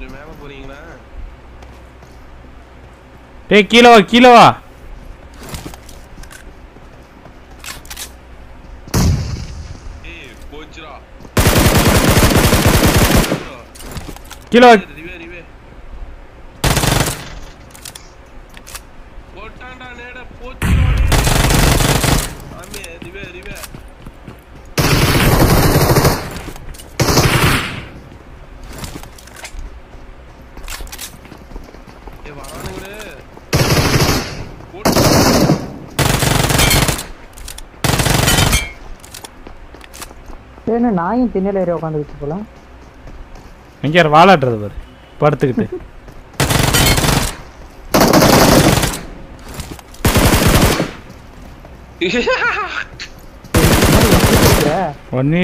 கொஞ்சம் மேல போறீங்களா டேய் கீழே வா கீழே வா ஏய் போச்சுடா கீழே வா ரிவே ரிவே போட்டான்டா நேட போச்சு என்ன நாயும் திண்ணையில ஏறி உட்காந்துக்கிட்டு போல எங்கே வாலாட்டுறது பாரு? படுத்துக்கிட்டு ஒன்னே